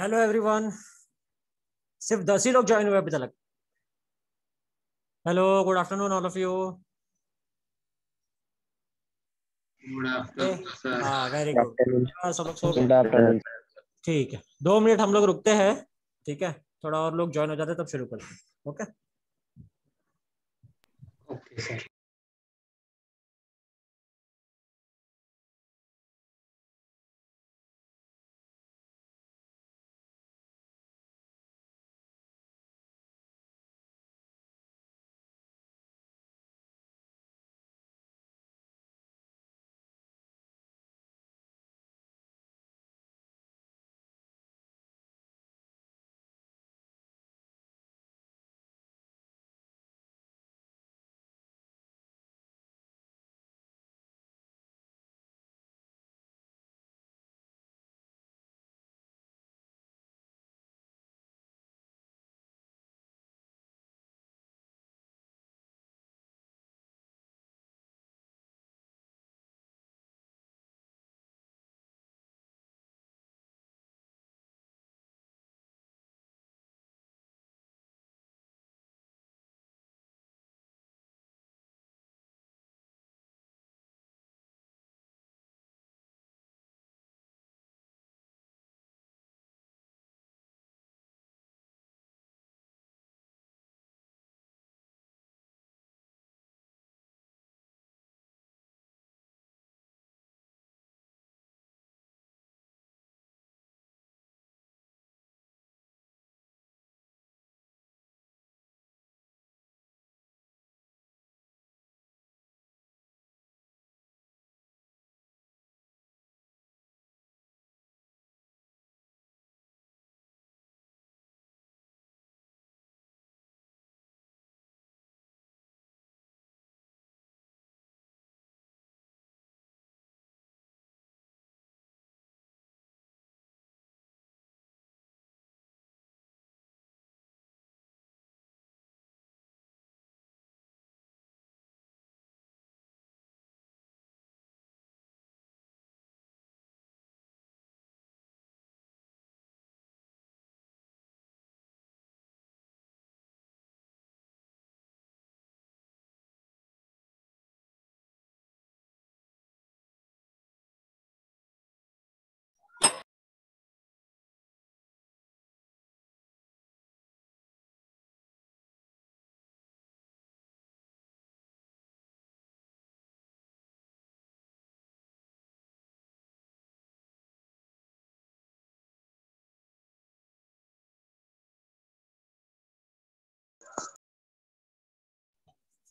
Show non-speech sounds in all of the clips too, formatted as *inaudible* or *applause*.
Hello everyone सिर्फ़ दस ही लोग ज्वाइन हुए अभी तक। Hello good afternoon all of you good afternoon sir हाँ वेरी गुड ठीक है। दो मिनट हम लोग रुकते हैं ठीक है? थोड़ा और लोग ज्वाइन हो जाते हैं तब शुरू करते हैं okay okay sir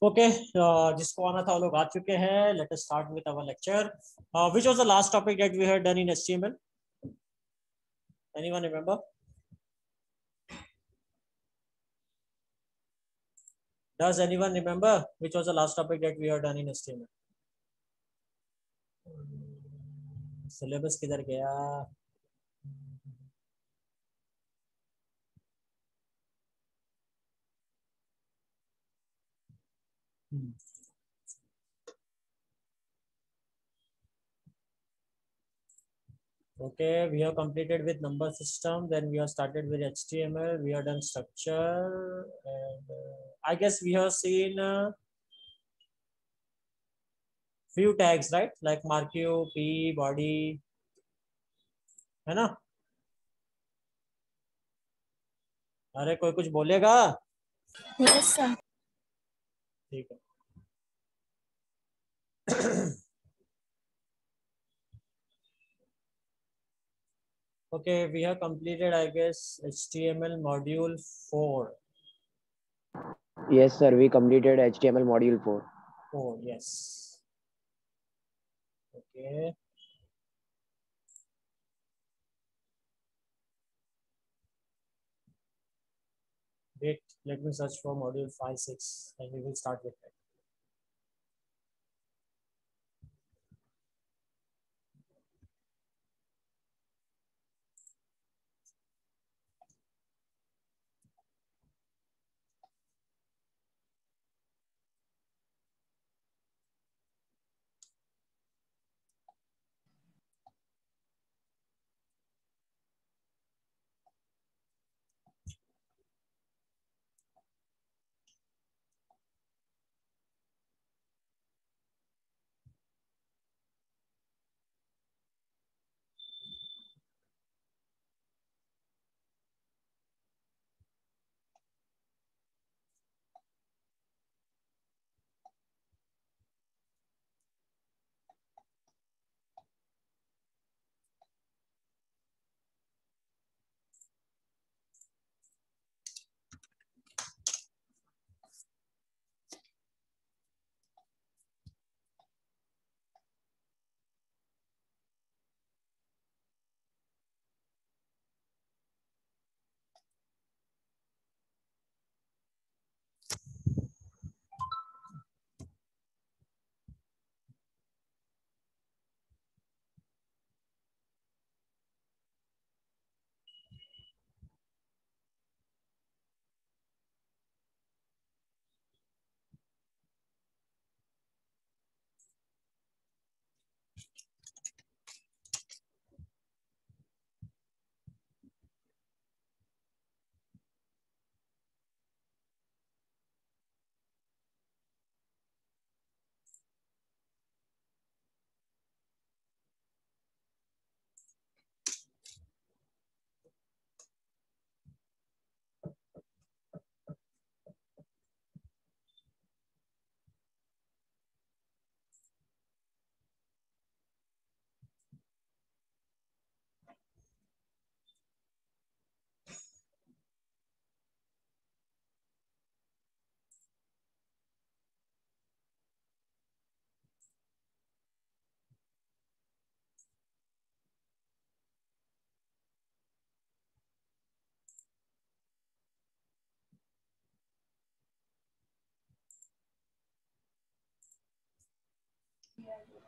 okay uh, जिसको आना था वो लोग आ चुके हैं। Let us start with our lecture which was the last topic that we had done in HTML anyone remember Does anyone remember which was the last topic that we had done in HTML? Syllabus किधर गया? Okay, we have completed with number system. Then we have started with HTML. We have done structure, and uh, I guess we have seen uh, few tags, right? Like marquee, p, body, है ना? अरे कोई कुछ बोलेगा? Yes, sir. ठीक है okay we have completed i guess html module 4 Yes, sir. We completed HTML module 4. oh yes okay Let me search for module 5 6 and we will start with that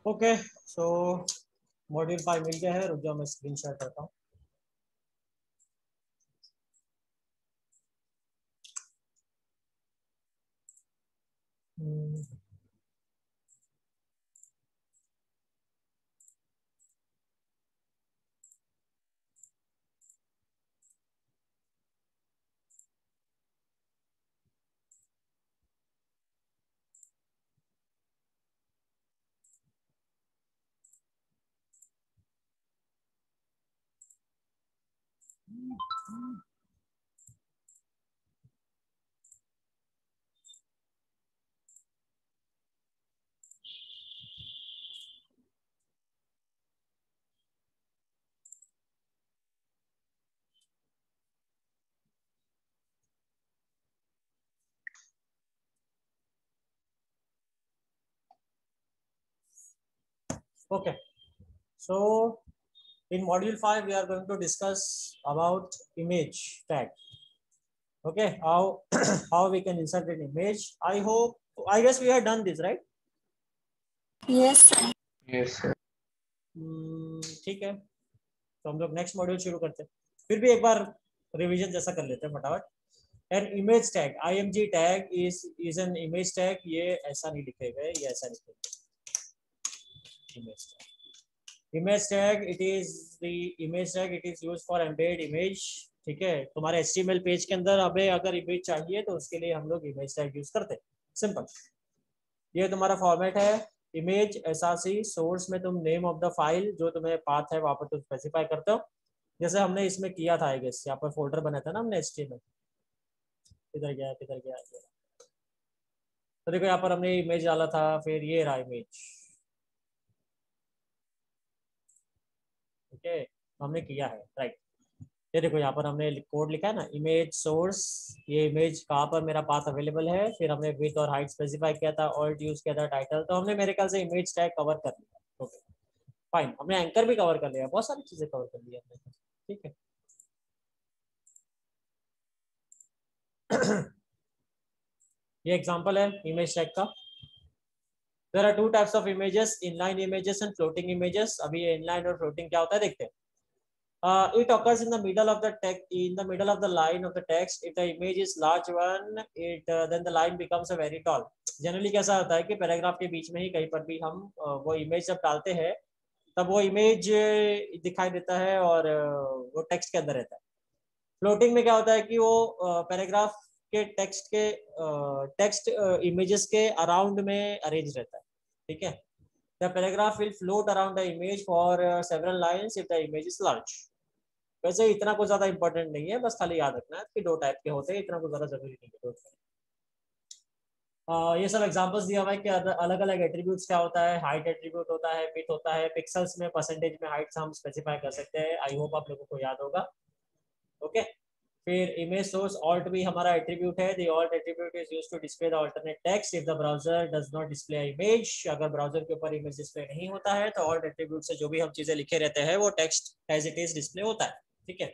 okay so module five मिल गया है रुक जाओ मैं screen share करता हूँ। हम्म, Okay. So in module five, we are going to discuss about image tag. Okay, how how we can insert an image. I hope I guess we have done this, right? Yes, sir. Yes, sir. Hmm, ठीक है तो हम लोग next module शुरू करते हैं फिर भी एक बार रिवीजन जैसा कर लेते हैं फटाफट an image tag I M G tag is is an image tag ये ऐसा नहीं लिखेगा ये ऐसा लिखेगा image tag image tag, it is the image tag, it is used for embed image, ठीक है? तुम्हारे HTML पेज के अंदर हमें अगर इमेज चाहिए तो उसके लिए हम लोग इमेज टैग यूज़ करते हैं। सिंपल ये तुम्हारा फॉर्मेट है। इमेज एसआरसी सोर्स में तुम नेम ऑफ़ द फ़ाइल जो तुम्हें पाथ है, वहाँ पर तुम स्पेसिफाई करते हो। जैसे हमने इसमें किया था आई गेस यहाँ पर फोल्डर बनाया था ना हमने HTML किधर गया किधर गया तो देखो, यहाँ पर हमने इमेज डाला था, फिर ये रहा इमेज तो हमने किया है राइट ये देखो, यहाँ पर हमने कोड लिखा है ना इमेज सोर्स ये इमेज कहाँ पर मेरा पाथ अवेलेबल है? फिर हमने विथ और हाइट स्पेसिफाई किया था ऑल्ट यूज़ किया था टाइटल तो हमने मेरे ख्याल से इमेज टैग कवर कर लिया। ओके फाइन हमने एंकर भी कवर कर लिया, बहुत सारी चीज़ें कवर कर लिया हमने। ठीक है। *clears throat* ये एग्जांपल है इमेज टैग का। There are two types of images inline images and floating images अभी ये inline और floating क्या होता है देखते हैं uh, occurs in the middle of the text in the middle of the line of the text if the image is large one it uh, then the line becomes a very tall generally कैसा होता है कि paragraph के बीच में ही कहीं पर भी हम uh, वो इमेज जब डालते हैं तब वो इमेज दिखाई देता है और uh, वो टेक्स्ट के अंदर रहता है फ्लोटिंग में क्या होता है कि वो पैराग्राफ uh, के टेक्स्ट के टेक्स्ट इमेजेस के अराउंड में अरेंज रहता है ठीक है? The paragraph will float around the image for several lines if the image is large वैसे इतना कुछ ज़्यादा इंपॉर्टेंट नहीं है बस खाली याद रखना है कि दो टाइप के होते हैं इतना कुछ ज़्यादा ज़रूरी नहीं है uh, ये सब एग्जांपल्स दिया हुआ है कि अलग अलग एट्रीब्यूट्स क्या होता है? हाइट एट्रीब्यूट होता है विथ होता है पिक्सल्स में परसेंटेज में हाइट्स हम स्पेसिफाई कर सकते हैं आई होप आप लोगों को याद होगा ओके okay? फिर इमेज सोर्स ऑल्ट भी हमारा एट्रीब्यूट है। The alt attribute is used to display the alternate text if the browser does not display image अगर ब्राउज़र के ऊपर इमेज डिस्प्ले नहीं होता है तो ऑल्ट एट्रीब्यूट से जो भी हम चीज़ें लिखे रहते हैं, वो text as it is display होता है। ठीक है?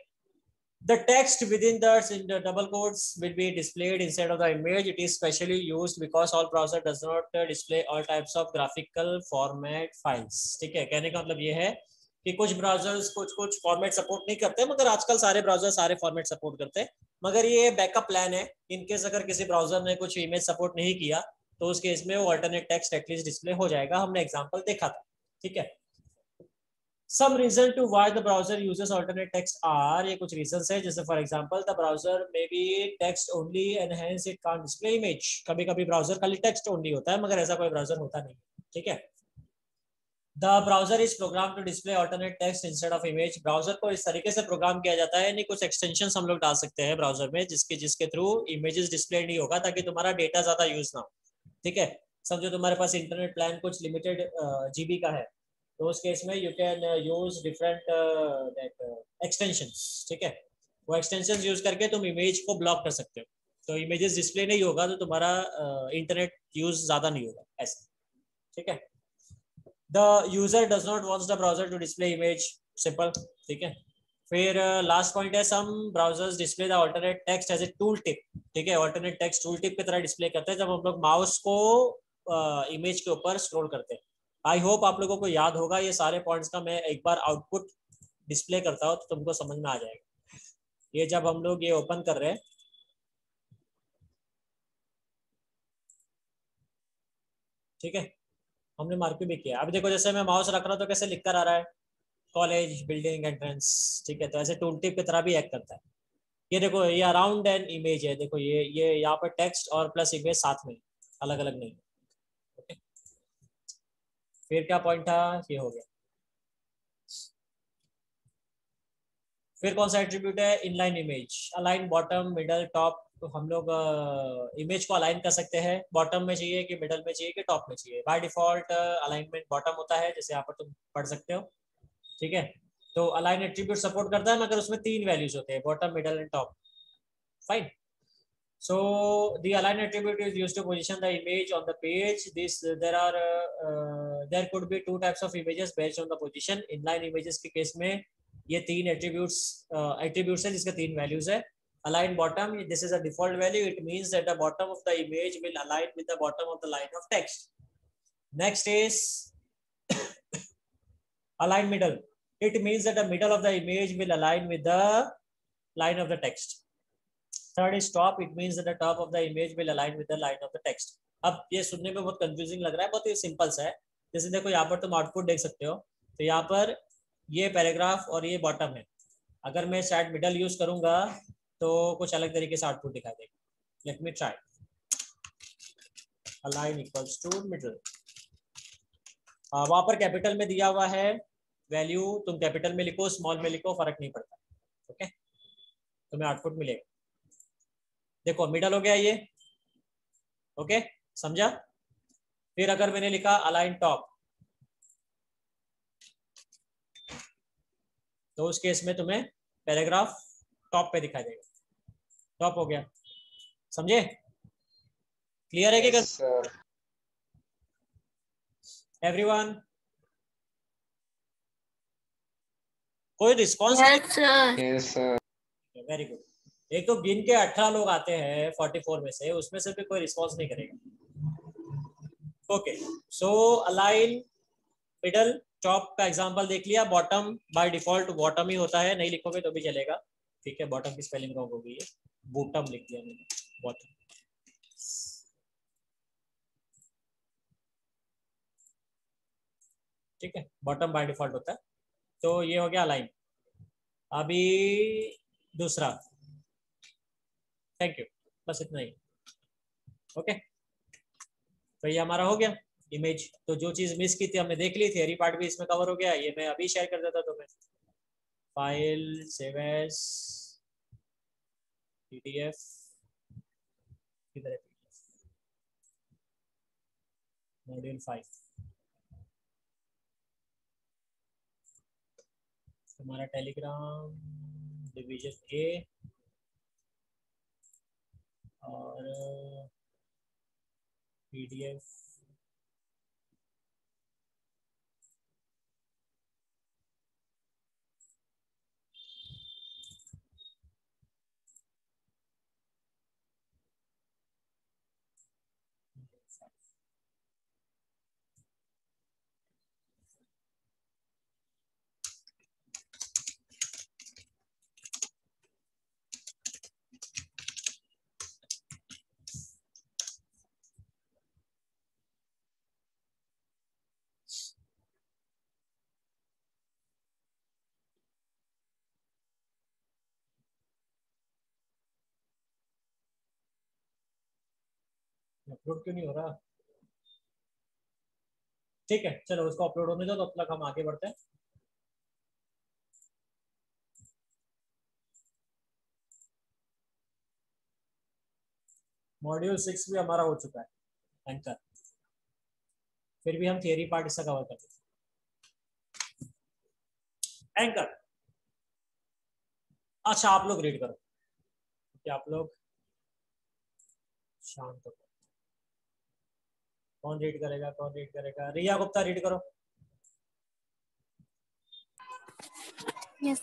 The text within the in the double will be displayed instead of the image. It is specially used because all browser does not display all types of graphical format files. ठीक है? कहने का मतलब ये है कि कुछ ब्राउजर्स कुछ कुछ फॉर्मेट सपोर्ट नहीं करते, मगर आजकल सारे ब्राउज़र सारे फॉर्मेट सपोर्ट करते हैं। मगर ये बैकअप प्लान है इनकेस अगर किसी ब्राउज़र ने कुछ इमेज सपोर्ट नहीं किया तो उस केस में वो अल्टरनेट टेक्स्ट एटलीस्ट डिस्प्ले हो जाएगा। हमने एग्जांपल देखा था, ठीक है? Some reason to why the browser uses alternate text are, ये कुछ रीजन है। जैसे example, the browser may be text only and hence it can't display image कभी कभी ब्राउज़र खाली text ओनली होता है, मगर ऐसा कोई ब्राउज़र होता नहीं, ठीक है? The browser is programmed to display alternate text instead of image. Browser को इस तरीके से प्रोग्राम किया जाता है कुछ एक्सटेंशन हम लोग डाल सकते हैं ब्राउज़र में, जिसके जिसके थ्रू इमेजेस डिस्प्ले नहीं होगा, ताकि तुम्हारा डेटा ज़्यादा यूज़ ना हो। ठीक है? समझो तुम्हारे पास इंटरनेट प्लान कुछ लिमिटेड जीबी का है। तो उस केस में you can use different extension ठीक है? वो एक्सटेंशन यूज़ करके तुम इमेज को ब्लॉक कर सकते हो। तो इमेजेस डिस्प्ले नहीं होगा तो तुम्हारा इंटरनेट यूज़ ज़्यादा नहीं होगा, ऐसा। ठीक है? The user does not want the browser to display image simple ठीक है? फिर लास्ट uh, पॉइंट है some browsers display the alternate text as a tool tip ठीक है? अल्टरनेट टेक्स्ट टूल टिप की तरह डिस्प्ले करते हैं जब हम लोग माउस को इमेज uh, के ऊपर स्क्रॉल करते हैं। आई होप आप लोगों को याद होगा ये सारे पॉइंट्स का मैं एक बार आउटपुट डिस्प्ले करता हूँ तो तुमको समझ में आ जाएगा। ये जब हम लोग ये ओपन कर रहे हैं ठीक है? हमने मार्किंग भी किया। अभी देखो, जैसे मैं माउस रख रहा हूँ तो कैसे लिख कर आ रहा है? कॉलेज बिल्डिंग एंट्रेंस ठीक है? तो ऐसे टूल टिप की तरह भी एक्ट करता है। ये देखो, ये अराउंड एन इमेज है। देखो, ये ये यहाँ पर टेक्स्ट और प्लस इमेज साथ में अलग अलग नहीं फिर क्या पॉइंट था? ये हो गया। फिर कौन सा एट्रीब्यूट है? Inline image align bottom middle top तो हम लोग इमेज को अलाइन कर सकते हैं। बॉटम में चाहिए कि मिडल में चाहिए कि टॉप में चाहिए। बाय डिफ़ॉल्ट अलाइनमेंट बॉटम होता है, जैसे यहाँ पर तुम पढ़ सकते हो। ठीक है? तो अलाइन एट्रीब्यूट सपोर्ट करता है, मगर उसमें तीन वैल्यूज़ होते हैं bottom middle and top fine so the align attribute is use to position the image on the page this there are there could be two types of images based on the position inline images के case में ये तीन attribute attribute है जिसका तीन values है। Align bottom this is a default value it means that the bottom of the image will align with the bottom of the line of text next is align middle it means that the middle of the image will align with the line of the text third is top it means that the top of the image will align with the line of the text अब ये सुनने में बहुत confusing लग रहा है बहुत ही सिंपल सा है जैसे देखो यहाँ पर तुम आउटपुट देख सकते हो तो यहाँ पर ये पैराग्राफ और ये बॉटम है अगर मैं शायद मिडल यूज़ करूँगा तो कुछ अलग तरीके से आउटपुट दिखा देगा। Let me try align equals to middle वहाँ पर कैपिटल में दिया हुआ है वैल्यू तुम कैपिटल में लिखो स्मॉल में लिखो, फ़र्क नहीं पड़ता। ओके तुम्हें आउटपुट मिलेगा। देखो मिडल हो गया ये। ओके समझा? फिर अगर मैंने लिखा अलाइन टॉप तो उस केस में तुम्हें पैराग्राफ टॉप पे दिखाई देगा। टॉप हो गया। समझे? क्लियर है कि एवरीवन कोई रिस्पॉन्स Yes, वेरी गुड एक तो गिन के अठारह लोग आते हैं फोर्टी फोर में से उसमें से भी कोई रिस्पॉन्स नहीं करेगा। Okay so align middle top का एग्जांपल देख लिया। बॉटम बाय डिफ़ॉल्ट बॉटम ही होता है नहीं लिखोगे तो भी चलेगा। ठीक है बॉटम की स्पेलिंग रॉन्ग होगी गई है। बॉटम लिख दिया मैंने बॉटम ठीक है बॉटम बाय डिफ़ॉल्ट होता है। तो ये हो गया अलाइन अभी दूसरा। थैंक यू बस इतना ही। ओके तो ये हमारा हो गया इमेज तो जो चीज़ मिस की थी, हमने देख ली थियरी पार्ट भी इसमें कवर हो गया। ये मैं अभी शेयर कर देता तुम्हें। फ़ाइल सेव एज पीडीएफ किधर है मॉड्यूल फाइव हमारा टेलीग्राम डिवीज़न ए और पीडीएफ sense. अपलोड क्यों नहीं हो रहा? ठीक है, चलो उसको अपलोड होने दो तब तक हम आगे बढ़ते हैं। मॉड्यूल सिक्स भी हमारा हो चुका है एंकर फिर भी हम थियरी पार्ट इसका कवर करते एंकर अच्छा आप लोग रीड करो। क्या आप लोग शांत हो। कौन रीड करेगा कौन रीड करेगा रिया गुप्ता रीड करो Yes.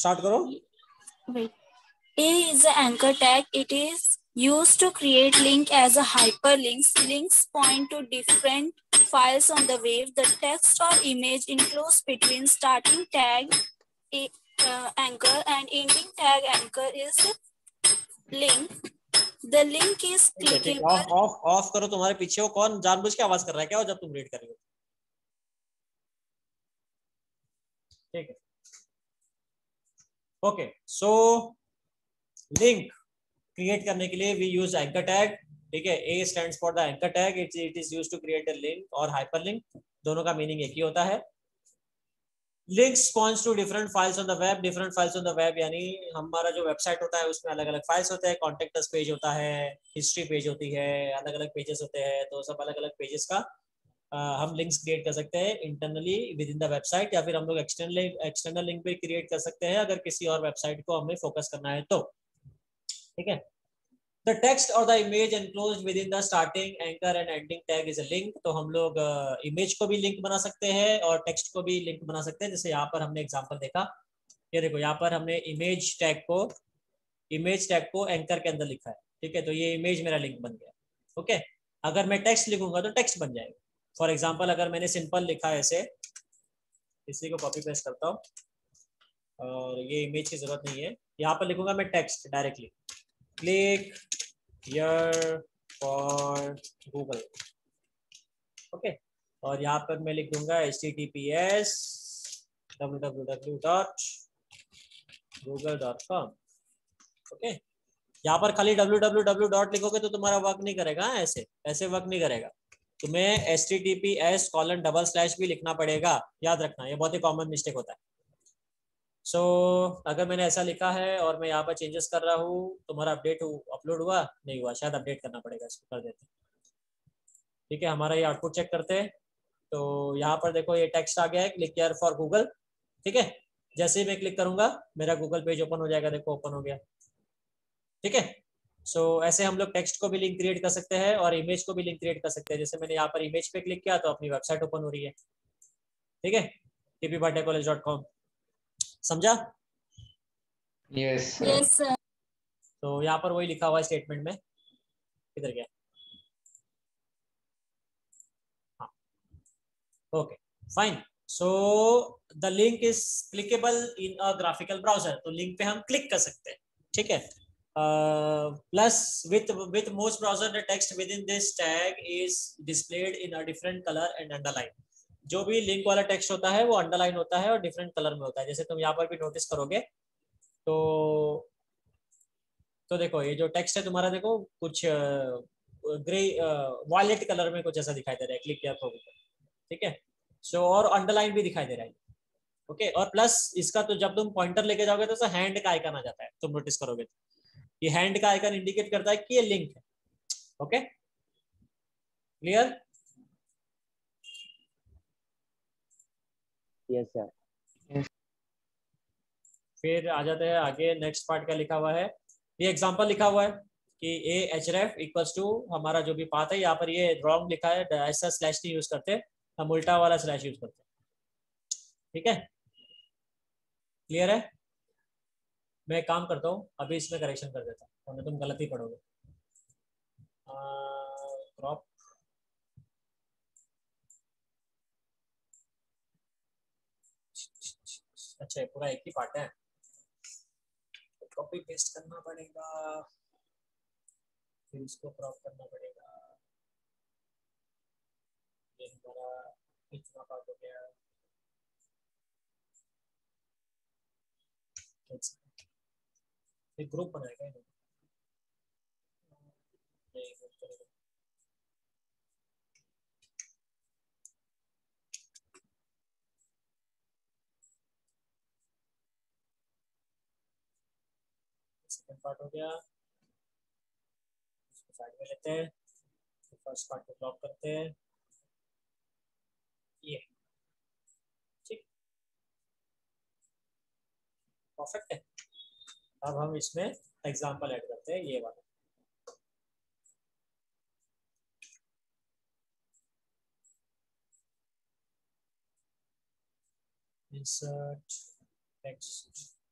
स्टार्ट करो Wait. A is the anchor tag. It is Used to create link as a hyperlinks. Links point to different files on the web. The text or image enclosed between starting tag a- uh, anchor and ending tag anchor is link. The link is ठीक clickable. Off off off करो तुम्हारे पीछे। वो कौन? जानबूझ के आवाज़ कर रहा है क्या? हो जब तुम रीड कर रही हो ठीक है। ओके सो लिंक क्रिएट करने के लिए वी यूज़ एंकर टैग ठीक है A stands for the anchor tag it it is use to create a link और हाइपरलिंक दोनों का मीनिंग एक ही होता है। Links points to different files on the web different files on the web यानी हमारा जो वेबसाइट होता है उसमें अलग अलग फाइल्स होते हैं कॉन्टेक्ट पेज होता है हिस्ट्री पेज होती है अलग अलग पेजेस होते हैं तो सब अलग अलग पेजेस का अ, हम लिंक्स क्रिएट कर सकते हैं internally with in the website या फिर हम लोग एक्सटर्नल एक्सटर्नल लिंक भी क्रिएट कर सकते हैं अगर किसी और वेबसाइट को हमें फोकस करना है तो। ठीक है? द टेक्स्ट और the image enclose within the starting anchor and ending tag is a link तो हम लोग इमेज को भी लिंक बना सकते हैं और टेक्स्ट को भी लिंक बना सकते हैं। जैसे यहाँ पर हमने एग्जांपल देखा। ये देखो, यहाँ पर हमने इमेज टैग को इमेज टैग को एंकर के अंदर लिखा है। ठीक है? तो ये इमेज मेरा लिंक बन गया। ओके अगर मैं टेक्स्ट लिखूँगा तो टेक्स्ट बन जाएगा। फॉर एग्ज़ाम्पल अगर मैंने सिंपल लिखा है ऐसे, इसी को कॉपी पेस्ट करता हूँ। और ये इमेज की ज़रूरत नहीं है। यहाँ पर लिखूँगा मैं text directly click here for Google. Okay और यहाँ पर मैं लिख दूँगा H T T P S W W W dot Google dot com okay यहाँ पर खाली डब्ल्यू डब्ल्यू डब्ल्यू डॉट लिखोगे तो तुम्हारा वर्क नहीं करेगा हाँ, ऐसे। ऐसे वर्क नहीं करेगा। तुम्हें H T T P S colon double slash भी लिखना पड़ेगा। याद रखना ये बहुत ही कॉमन मिस्टेक होता है। सो so, अगर मैंने ऐसा लिखा है और मैं यहाँ पर चेंजेस कर रहा हूँ तुम्हारा अपडेट अपलोड हुआ? नहीं हुआ शायद अपडेट करना पड़ेगा इसको कर देते ठीक है हमारा ये आउटपुट चेक करते हैं। तो यहाँ पर देखो ये टेक्स्ट आ गया है क्लिक केयर फॉर गूगल ठीक है? जैसे ही मैं क्लिक करूँगा मेरा गूगल पेज ओपन हो जाएगा देखो ओपन हो गया। ठीक है? सो so, ऐसे हम लोग टेक्स्ट को भी लिंक क्रिएट कर सकते हैं और इमेज को भी लिंक क्रिएट कर सकते हैं। जैसे मैंने यहाँ पर इमेज पे क्लिक किया तो अपनी वेबसाइट ओपन हो रही है। ठीक है? टीपी बाटे कॉलेज डॉट कॉम समझा? Yes sir. Yes, तो यहाँ पर वही लिखा हुआ है स्टेटमेंट में। किधर गया? हाँ। Okay fine so the link is clickable in a graphical browser तो लिंक पे हम क्लिक कर सकते हैं। ठीक है? Plus with with most browser the text within this tag is displayed in a different colour and underline जो भी लिंक वाला टेक्स्ट होता है, वो अंडरलाइन होता है और डिफरेंट कलर में होता है। जैसे तुम यहाँ पर भी नोटिस करोगे तो तो देखो, ये जो टेक्स्ट है तुम्हारा, देखो, कुछ ग्रे वॉयलेट कलर में कुछ ऐसा दिखाई दे रहा है क्लिक किया तो ठीक है? सो और अंडरलाइन भी दिखाई दे रहा है। ओके और प्लस इसका तो जब तुम पॉइंटर लेके जाओगे तो हैंड का आइकन आ जाता है, तुम नोटिस करोगे तो। ये हैंड का आइकन इंडिकेट करता है कि ये लिंक है। Okay clear yes, sir. फिर आ जाते हैं आगे नेक्स्ट पार्ट क्या लिखा हुआ है? ये एग्जांपल लिखा हुआ है कि A H ref equals to हमारा जो भी पाथ है, यहाँ पर ये रॉन्ग लिखा है ऐसा स्लैश नहीं यूज़ करते, हम उल्टा वाला स्लैश यूज़ करते ठीक है? क्लियर है? मैं काम करता हूँ, अभी इसमें करेक्शन कर देता हूँ, वरना तुम गलत पढ़ोगे। क्रॉप अच्छा ये पूरा एक ही पार्ट है। कॉपी पेस्ट करना पड़ेगा। फिर इसको क्रॉप करना पड़ेगा। ये हमारा इतना पार्ट हो गया। एक ग्रुप बनाएगा। नहीं, group करेगा। सेकंड पार्ट हो गया। इसको साइड में लेते हैं। फ़र्स्ट पार्ट को ब्लॉक करते हैं। ये। ठीक। परफेक्ट है। अब हम इसमें एग्जांपल ऐड करते हैं, ये वाला। Insert text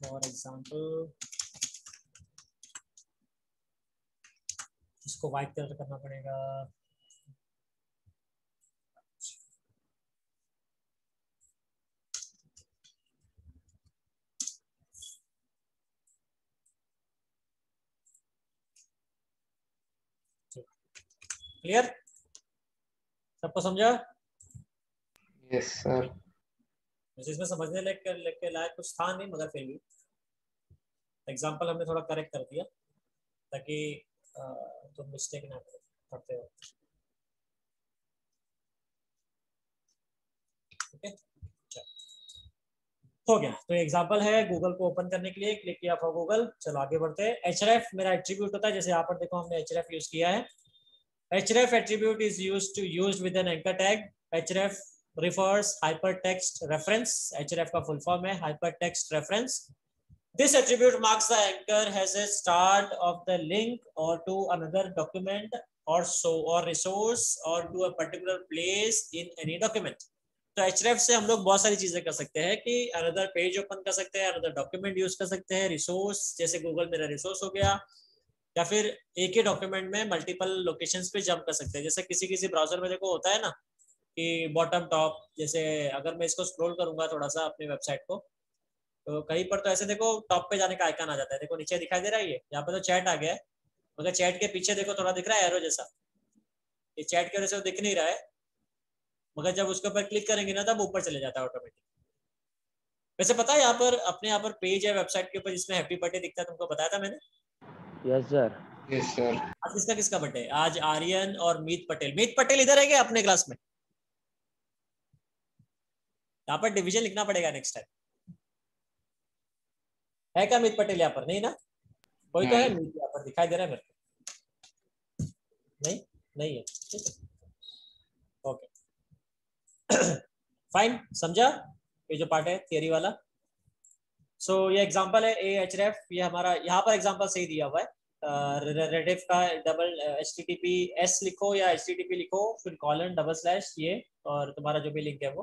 फॉर एग्ज़ाम्पल इसको व्हाइट कलर करना पड़ेगा। क्लियर सबको समझा? यस सर मुझे इसमें समझने लेके लेके लायक कुछ था नहीं मगर फिर भी। एग्ज़ाम्पल हमने थोड़ा करेक्ट कर दिया, ताकि तुम मिस्टेक ना करते हो ओके हो गया। तो एग्जांपल है गूगल को ओपन करने के लिए क्लिक किया फॉर गूगल चलो आगे बढ़ते हैं। एच मेरा एट्रीब्यूट होता है, जैसे यहाँ पर देखो हमने एच यूज़ किया है। Href attribute is used to, used with an anchor tag. Href refers hypertext reference. Href का full form है, hypertext reference. This attribute marks the anchor has a start of the link or to another document or so, or resource or to a particular place in any document. तो href से हम लोग बहुत सारी चीज़ें कर सकते हैं कि अनदर पेज ओपन कर सकते हैं अनदर डॉक्यूमेंट यूज़ कर सकते हैं रिसोर्स जैसे गूगल मेरा रिसोर्स हो गया, या फिर एक ही डॉक्यूमेंट में मल्टीपल लोकेशंस पे जंप कर सकते हैं। जैसे किसी किसी ब्राउज़र में देखो होता है ना कि बॉटम टॉप जैसे अगर मैं इसको स्क्रॉल करूँगा थोड़ा सा अपनी वेबसाइट को तो कहीं पर तो ऐसे देखो टॉप पे जाने का आइकन आ जाता है। देखो नीचे दिखाई दे रहा है ये यहाँ पे तो चैट आ गया है। मगर चैट के पीछे देखो थोड़ा दिख रहा है एरो जैसा। ये चैट की वजह से दिख नहीं रहा है। मगर जब उसके ऊपर क्लिक करेंगे ना तब ऊपर चले जाता है ऑटोमेटिक वैसे पता है यहाँ पर अपने यहाँ पर पेज है वेबसाइट के ऊपर जिसमें हैप्पी बर्थडे दिखता है तुमको बताया था मैंने? यस सर यस सर आज किसका किसका बर्थडे आज आर्यन और मीत पटेल। मीत पटेल इधर है क्या अपने क्लास में? यहाँ पर डिवीज़न लिखना पड़ेगा नेक्स्ट टाइम है क्या मीत पटेल यहाँ पर? नहीं ना? कोई तो है मीत यहाँ पर दिखाई दे रहा है मेरे को। नहीं? नहीं है। ठीक है। ओके। *clears throat* फाइन समझा? ये जो पार्ट है थियरी वाला। सो so, ये एग्जांपल है ए एच रेफ ये हमारा यहाँ पर एग्जांपल सही दिया हुआ है। रेडिफ का double H T T P S लिखो या एच टी टी पी लिखो फिर कॉलन डबल स्लैश ये और तुम्हारा जो भी लिंक है वो।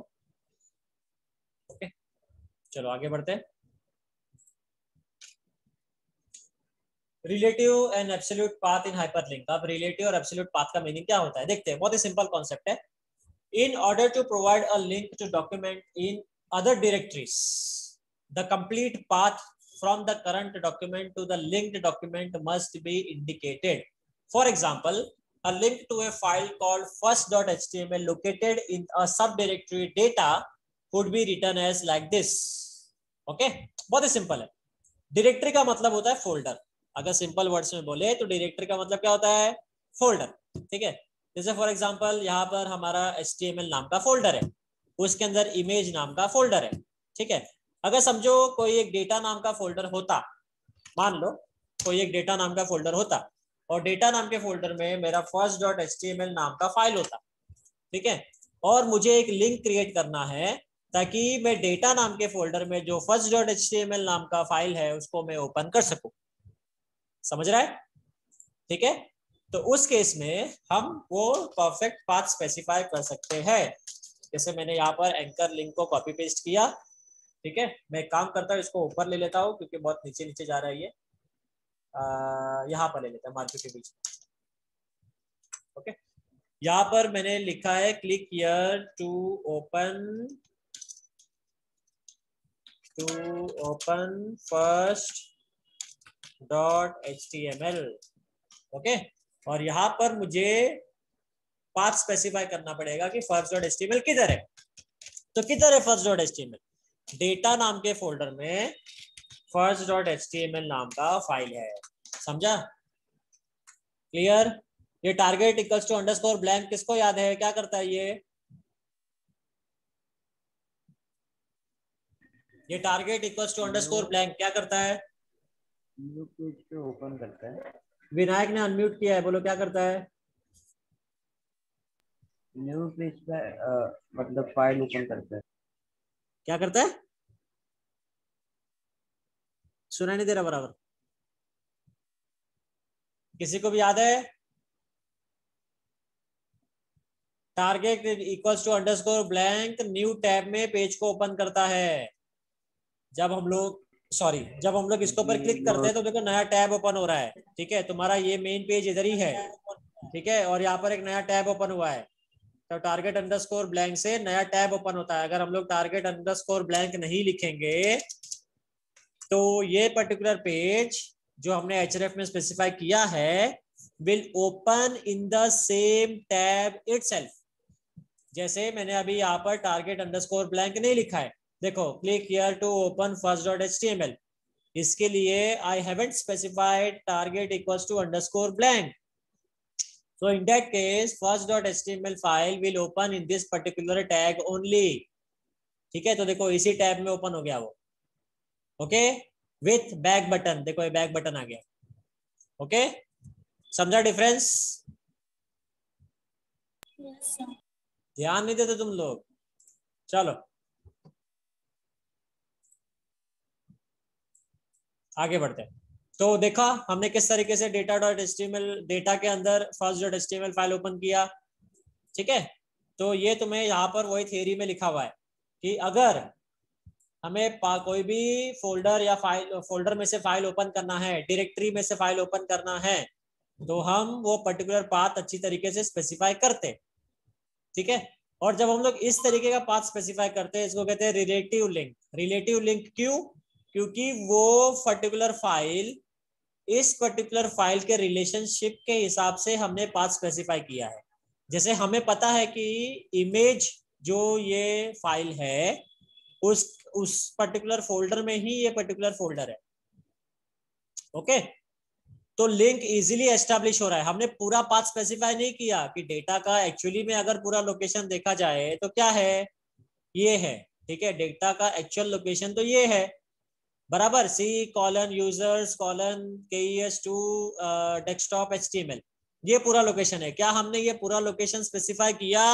Okay okay. चलो आगे बढ़ते हैं। Relative and absolute path in hyperlink अब रिलेटिव और एब्सोल्यूट पाथ का मीनिंग क्या होता है? देखते हैं, बहुत ही सिंपल कॉन्सेप्ट है। In order to provide a link to document in other directories the complete path from the current document to the link document must be indicated for example a link to a file called first.html located in a sub directory data could be written as like this. Okay? bahut hi simple hai directory ka matlab hota hai folder अगर simple words में बोले तो directory का मतलब क्या होता है? Folder ठीक है? जैसे फॉर एग्जांपल यहाँ पर हमारा एच नाम का फोल्डर है। उसके अंदर इमेज नाम का फोल्डर है, ठीक है? अगर समझो कोई एक डेटा नाम का फोल्डर होता, मान लो, कोई एक डेटा नाम का फोल्डर होता, और डेटा नाम के फोल्डर में मेरा फ़र्स्ट डॉट एच नाम का फ़ाइल होता, ठीक है? और मुझे एक लिंक क्रिएट करना है, ताकि मैं डेटा नाम के फोल्डर में जो फ़र्स्ट डॉट एच नाम का फ़ाइल है, उसको मैं ओपन कर सकूँ। समझ रहा है? ठीक है? तो उस केस में हम वो परफेक्ट पाथ स्पेसिफाई कर सकते हैं। जैसे मैंने यहाँ पर एंकर लिंक को कॉपी पेस्ट किया, ठीक है? मैं काम करता हूँ, इसको ऊपर ले लेता हूँ, क्योंकि बहुत नीचे नीचे जा रहा है ये। यहाँ पर ले लेता है मार्केट के बीच। ओके यहाँ पर मैंने लिखा है click here to open to open first dot H T M L okay और यहाँ पर मुझे पाथ स्पेसिफाई करना पड़ेगा कि first dot H T M L किधर है? तो किधर है first dot H T M L data नाम के फोल्डर में first dot H T M L नाम का फ़ाइल है। समझा? क्लियर ये target equals to underscore blank किसको याद है? क्या करता है ये? ये target equals to underscore blank क्या करता है? ओपन करता है। विनायक ने अनम्यूट किया है बोलो क्या करता है? न्यू पेज पे मतलब फ़ाइल ओपन करता है। क्या करता है? सुना नहीं दे रहा बराबर। किसी को भी याद है? Target equals to underscore blank new tab में पेज को ओपन करता है। जब हम लोग सॉरी जब हम लोग इसके ऊपर क्लिक करते हैं तो देखो नया टैब ओपन हो रहा है, ठीक है? तुम्हारा ये मेन पेज इधर ही है, ठीक है? और यहाँ पर एक नया टैब ओपन हुआ है। तो टारगेट अंडरस्कोर ब्लैंक से नया टैब ओपन होता है। अगर हम लोग टारगेट अंडरस्कोर ब्लैंक नहीं लिखेंगे तो ये पर्टिकुलर पेज जो हमने एच में स्पेसिफाई किया है will open in the same tab itself जैसे मैंने अभी यहाँ पर टारगेट अंडरस्कोर ब्लैंक नहीं लिखा है। देखो click here to open first dot H T M L इसके लिए I haven't specified target equals to underscore blank So in that case, first.html file will open in this particular tag only. ठीक है? तो देखो इसी tab में open हो गया वो। ओके विथ बैक बटन देखो ये बैक बटन आ गया। ओके समझा डिफरेंस ध्यान नहीं देते तुम लोग। चलो। आगे बढ़ते हैं। तो देखा, हमने किस तरीके से डेटा डॉट एस्टीमल डेटा के अंदर first dot HTML file open किया, ठीक है? तो ये तुम्हें यहाँ पर वही थियरी में लिखा हुआ है कि अगर हमें कोई भी फोल्डर या फ़ाइल फोल्डर में से फ़ाइल ओपन करना है डायरेक्टरी में से फ़ाइल ओपन करना है तो हम वो पर्टिकुलर पाथ अच्छी तरीके से स्पेसिफाई करते, ठीक है? और जब हम लोग इस तरीके का पाथ स्पेसिफाई करते हैं, इसको कहते हैं रिलेटिव लिंक रिलेटिव लिंक क्यों? क्योंकि वो पर्टिकुलर फ़ाइल इस पर्टिकुलर फ़ाइल के रिलेशनशिप के हिसाब से हमने पाथ स्पेसिफाई किया है। जैसे हमें पता है कि इमेज जो ये फ़ाइल है, उस उस पर्टिकुलर फोल्डर में ही ये पर्टिकुलर फोल्डर है। ओके तो लिंक इजीली एस्टेब्लिश हो रहा है। हमने पूरा पाथ स्पेसिफाई नहीं किया कि डेटा का एक्चुअली में अगर पूरा लोकेशन देखा जाए तो क्या है? ये है। ठीक है? डेटा का एक्चुअल लोकेशन तो ये है। बराबर C colon users colon K S to desktop H T ये पूरा लोकेशन है। क्या हमने ये पूरा लोकेशन स्पेसिफाई किया?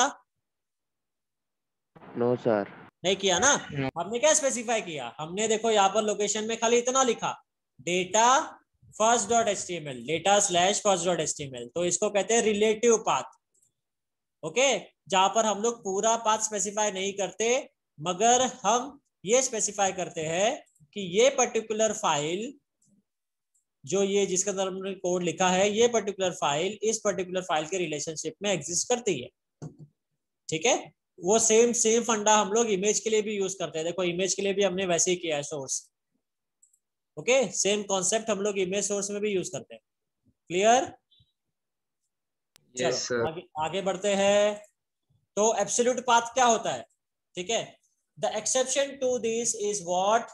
नो no, सर नहीं किया ना? No. हमने क्या स्पेसिफाई किया? हमने देखो यहाँ पर लोकेशन में खाली इतना लिखा। Data first dot H T data slash first dot H T तो इसको कहते हैं रिलेटिव पाथ ओके जहाँ पर हम लोग पूरा पाथ स्पेसिफाई नहीं करते मगर हम ये स्पेसिफाई करते हैं कि ये पर्टिकुलर फ़ाइल जो ये जिसके अंदर हमने कोड लिखा है ये पर्टिकुलर फ़ाइल इस पर्टिकुलर फ़ाइल के रिलेशनशिप में एग्जिस्ट करती है। ठीक है? वो सेम सेम फंडा हम लोग इमेज के लिए भी यूज़ करते हैं। देखो इमेज के लिए भी हमने वैसे ही किया है सोर्स ओके सेम कॉन्सेप्ट हम लोग इमेज सोर्स में भी यूज़ करते हैं। क्लियर Yes, चलो आगे आगे बढ़ते हैं। तो एब्सोल्यूट पाथ क्या होता है? ठीक है? The exception to this is what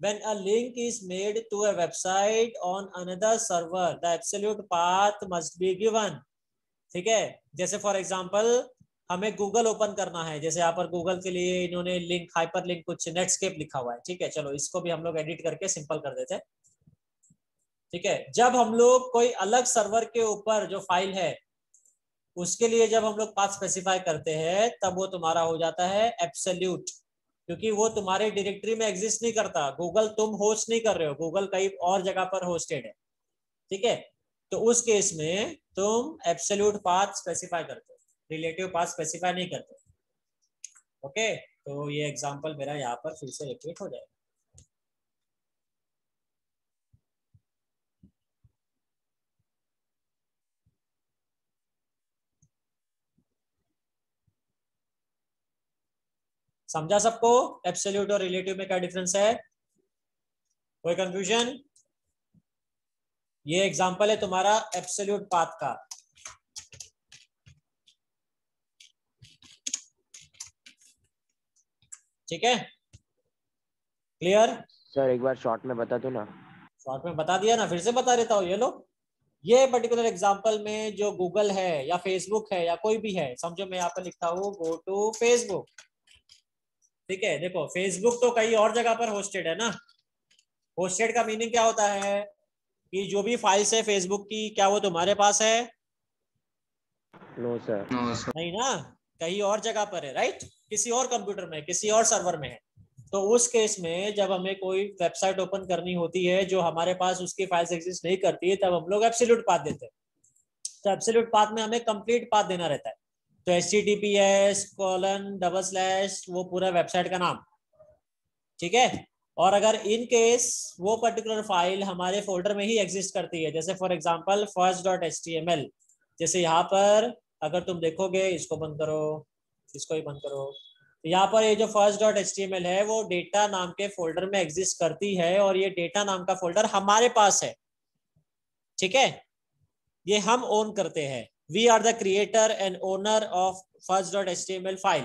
when a link is made to a website on another server, the absolute path must be given. ठीक है? जैसे फॉर एग्जांपल हमें गूगल ओपन करना है। जैसे यहाँ पर गूगल के लिए इन्होंने लिंक हाइपर लिंक कुछ नेटस्केप लिखा हुआ है। ठीक है? चलो, इसको भी हम लोग एडिट करके सिंपल कर देते हैं। ठीक है? जब हम लोग कोई अलग सर्वर के ऊपर जो फ़ाइल है, उसके लिए जब हम लोग पाथ स्पेसिफाई करते हैं, तब वो तुम्हारा हो जाता है एब्सोल्यूट क्योंकि वो तुम्हारे डायरेक्टरी में एग्जिस्ट नहीं करता। गूगल तुम होस्ट नहीं कर रहे हो। गूगल कई और जगह पर होस्टेड है। ठीक है? तो उस केस में तुम एब्सोल्यूट पाथ स्पेसिफाई करते हो। रिलेटिव पाथ स्पेसिफाई नहीं करते। ओके तो ये एग्जांपल मेरा यहाँ पर फिर से रिपीट हो जाएगा। समझा सबको? एब्सोल्यूट और रिलेटिव में क्या डिफरेंस है? कोई कंफ्यूजन ये एग्जांपल है तुम्हारा एब्सोल्यूट पाथ का। ठीक है? क्लियर सर एक बार शॉर्ट में बता दो ना। शॉर्ट में बता दिया ना फिर से बता देता हूँ ये लो। ये पर्टिकुलर एग्जांपल में जो गूगल है या फेसबुक है या कोई भी है समझो मैं यहाँ पर लिखता हूँ गो टू फेसबुक ठीक है देखो फेसबुक तो कहीं और जगह पर होस्टेड है ना। होस्टेड का मीनिंग क्या होता है? कि जो भी फाइल्स है फेसबुक की क्या वो तुम्हारे पास है? नो सर No, नहीं ना? कहीं और जगह पर है राइट किसी और कंप्यूटर में किसी और सर्वर में है। तो उस केस में जब हमें कोई वेबसाइट ओपन करनी होती है जो हमारे पास उसकी फाइल्स एग्जिस्ट नहीं करती है तब हम लोग एब्सोल्यूट पाथ देते हैं। तो एब्सोल्यूट पाथ में हमें कंप्लीट पाथ देना रहता है। तो H T T P S colon double slash वो पूरा वेबसाइट का नाम। ठीक है? और अगर इन केस वो पर्टिकुलर फ़ाइल हमारे फोल्डर में ही एग्जिस्ट करती है, जैसे for example first dot H जैसे यहाँ पर अगर तुम देखोगे, इसको बंद करो, इसको ही बंद करो। तो यहाँ पर ये जो फ़र्स्ट डॉट एच है, वो डेटा नाम के फोल्डर में एग्जिस्ट करती है और ये डेटा नाम का फोल्डर हमारे पास है। ठीक है? ये हम ओन करते हैं। The creator and owner of first dot H file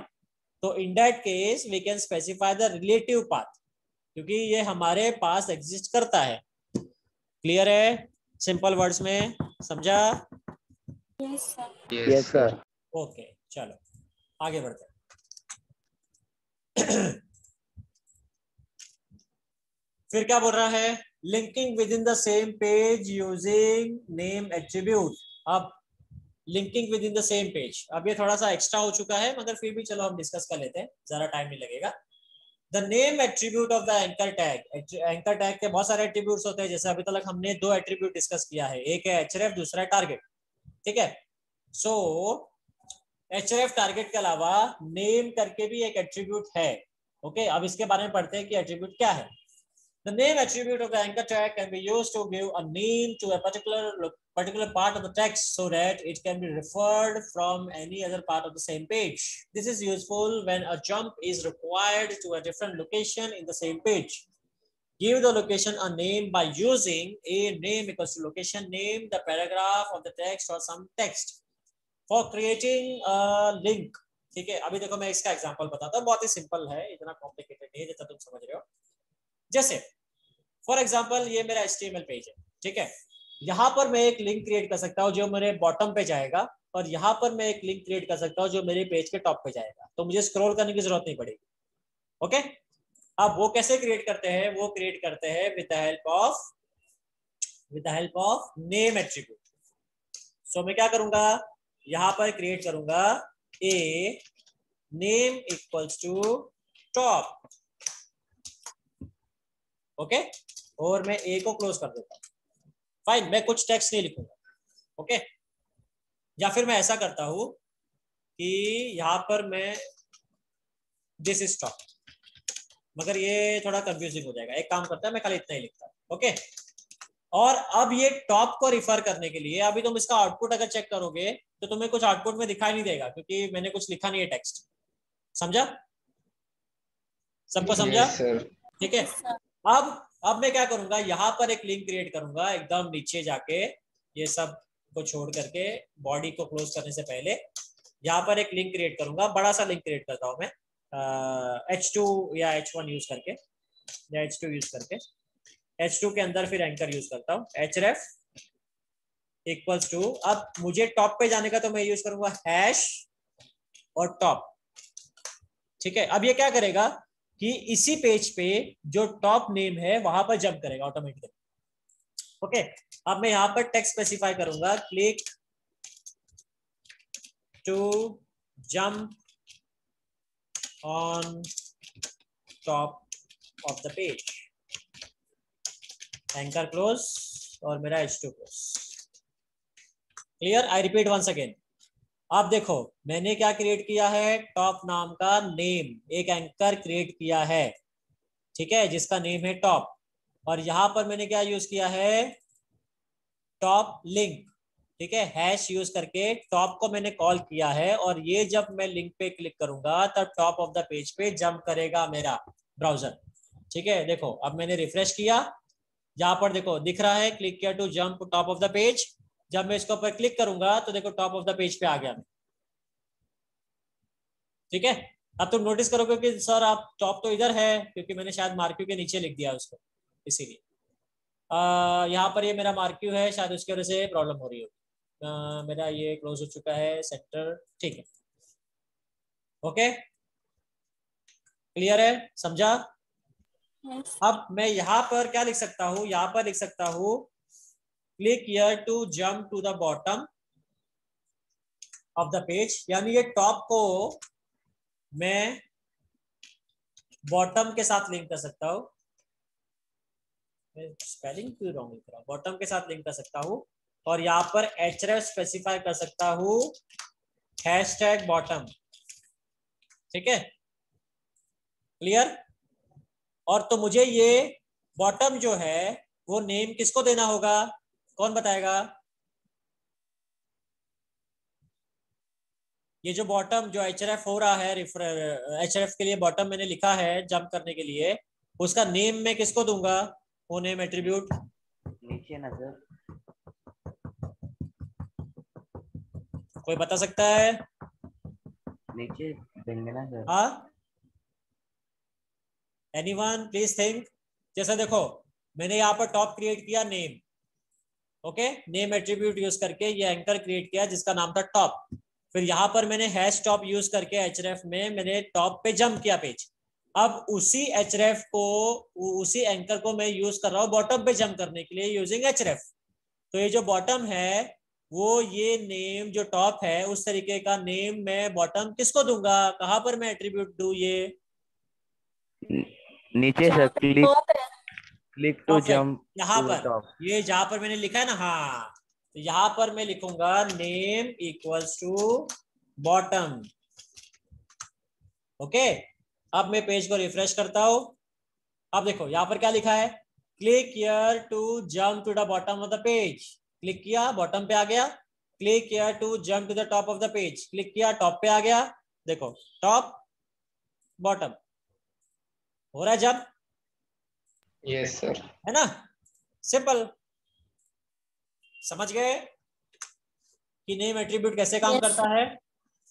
तो in that case we can specify the relative path क्योंकि ये हमारे पास एग्जिस्ट करता है। क्लियर है? सिंपल वर्ड्स में समझा? Yes, sir. Yes sir okay चलो आगे बढ़ते फिर क्या बोल रहा है? Linking within the same page using name attribute अब linking within the same page अब ये थोड़ा सा एक्स्ट्रा हो चुका है मगर फिर भी चलो हम डिस्कस कर लेते हैं ज़्यादा टाइम नहीं लगेगा। The name attribute of the anchor tag anchor tag के बहुत सारे एट्रीब्यूट्स होते हैं जैसे अभी तक हमने दो एट्रीब्यूट डिस्कस किया है एक है एच दूसरा है टारगेट ठीक है? सो एच टारगेट के अलावा नेम करके भी एक एट्रीब्यूट है ओके okay, अब इसके बारे में पढ़ते हैं कि एट्रीब्यूट क्या है। The name attribute of the anchor tag can be used to give a name to a particular particular part of the text so that it can be referred from any other part of the same page. This is useful when a jump is required to a different location in the same page. Give the location a name by using a name equals to location name, the paragraph of the text or some text. For creating a link, ठीक है अभी देखो मैं इसका example बताता हूँ बहुत ही सिंपल है इतना कॉम्प्लिकेटेड नहीं है जितना तुम समझ रहे हो जैसे फॉर एग्ज़ाम्पल ये मेरा एच पेज है ठीक है यहाँ पर मैं एक लिंक क्रिएट कर सकता हूँ जो मेरे बॉटम पे जाएगा और यहाँ पर मैं एक लिंक क्रिएट कर सकता हूँ जो मेरे पेज के टॉप पे जाएगा। तो मुझे स्क्रॉल करने की ज़रूरत नहीं पड़ेगी। ओके अब वो कैसे क्रिएट करते हैं? वो क्रिएट करते हैं with the help of with the help of name attribute so मैं क्या करूँगा? यहाँ पर क्रिएट करूँगा A name equals to top okay और मैं ए को क्लोज कर देता हूँ। फाइन मैं कुछ टेक्स्ट नहीं लिखूँगा ओके या फिर मैं ऐसा करता हूँ कि यहाँ पर मैं दिस इज़ टॉप मगर ये थोड़ा कंफ्यूजिंग हो जाएगा। एक काम करता है मैं खाली इतना ही लिखता हूँ ओके और अब ये टॉप को रिफर करने के लिए अभी तुम इसका आउटपुट अगर चेक करोगे तो तुम्हें कुछ आउटपुट में दिखाई नहीं देगा क्योंकि मैंने कुछ लिखा नहीं है टेक्स्ट समझा? सबको समझा? ठीक है? अब अब मैं क्या करूँगा? यहाँ पर एक लिंक क्रिएट करूँगा, एकदम नीचे जाके, ये सबको छोड़ करके बॉडी को क्लोज करने से पहले, यहाँ पर एक लिंक क्रिएट करूँगा बड़ा सा लिंक क्रिएट करता हूँ मैं एच टू या एच वन यूज़ करके, या एच टू यूज़ करके एच टू के अंदर फिर एंकर यूज़ करता हूँ एच रेफ इक्वल्स टू अब मुझे टॉप पे जाने का तो मैं यूज़ करूँगा हैश और टॉप ठीक है? अब ये क्या करेगा? कि इसी पेज पे जो टॉप नेम है, वहाँ पर जंप करेगा ऑटोमेटिकली ओके अब मैं यहाँ पर टेक्स्ट स्पेसिफाई करूँगा। Click to jump on top of the page anchor close और मेरा H two close clear I repeat once again आप देखो, मैंने क्या क्रिएट किया है? टॉप नाम का नेम एक एंकर क्रिएट किया है। ठीक है? जिसका नेम है टॉप और यहाँ पर मैंने क्या यूज़ किया है? टॉप लिंक ठीक है? हैश यूज़ करके टॉप को मैंने कॉल किया है। और ये जब मैं लिंक पे क्लिक करूँगा, तब टॉप ऑफ़ द पेज पे जंप करेगा मेरा ब्राउज़र ठीक है? देखो, अब मैंने रिफ्रेश किया। यहाँ पर देखो, दिख रहा है क्लिक किया to jump top of the page जब मैं इसके ऊपर क्लिक करूँगा तो देखो टॉप ऑफ़ द पेज पे आ गया मैं। ठीक है? अब तुम नोटिस करोगे कि सर आप टॉप तो इधर है क्योंकि मैंने शायद मार्क्यू के नीचे लिख दिया उसको इसीलिए। यहाँ पर ये मेरा मार्क्यू है शायद उसकी वजह से प्रॉब्लम हो रही होगी। मेरा ये क्लोज हो चुका है सेंटर ठीक है। ओके क्लियर है? समझा? Yes. अब मैं यहाँ पर क्या लिख सकता हूँ? यहाँ पर लिख सकता हूँ click here to jump to the bottom of the page यानी ये टॉप को मैं बॉटम के साथ लिंक कर सकता हूँ। स्पेलिंग क्यों रॉन्ग लिख रहा बॉटम के साथ लिंक कर सकता हूँ। और यहाँ पर एच स्पेसिफाई कर सकता हूँ। हैश टैग बॉटम ठीक है? क्लियर और तो मुझे ये बॉटम जो है, वो नेम किसको देना होगा? कौन बताएगा? ये जो बॉटम जो एच हो रहा है एच के लिए बॉटम मैंने लिखा है जंप करने के लिए उसका नेम मैं किसको दूँगा? वो नेम एट्रीब्यूट नीचे ना सर कोई बता सकता है? नीचे देंगे सर हाँ। एनीवन प्लीज़ थिंक जैसा देखो मैंने यहाँ पर टॉप क्रिएट किया name okay name attribute use करके ये एंकर क्रिएट किया जिसका नाम था टॉप फिर यहाँ पर मैंने हैश टॉप यूज़ करके एच में मैंने टॉप पे जंप किया पेज अब उसी एच को उसी एंकर को मैं यूज़ कर रहा हूँ बॉटम पे जंप करने के लिए यूजिंग एच तो ये जो बॉटम है वो ये नेम जो टॉप है उस तरीके का नेम मैं बॉटम किसको दूँगा? कहाँ पर मैं एट्रीब्यूट दू ये? नीचे sir click click to. Jump यहाँ पर। ये जहाँ पर मैंने लिखा है ना हाँ। तो यहाँ पर मैं लिखूँगा name equals to bottom okay अब मैं पेज को रिफ्रेश करता हूँ। अब देखो यहाँ पर क्या लिखा है? Click here to jump to the bottom of the page click किया बॉटम पे आ गया। Click here to jump to the top of the page click किया टॉप पे आ गया। देखो टॉप बॉटम हो रहा है जंप यस सर है ना? सिंपल समझ गए? कि नेम एट्रीब्यूट कैसे काम Yes. करता है?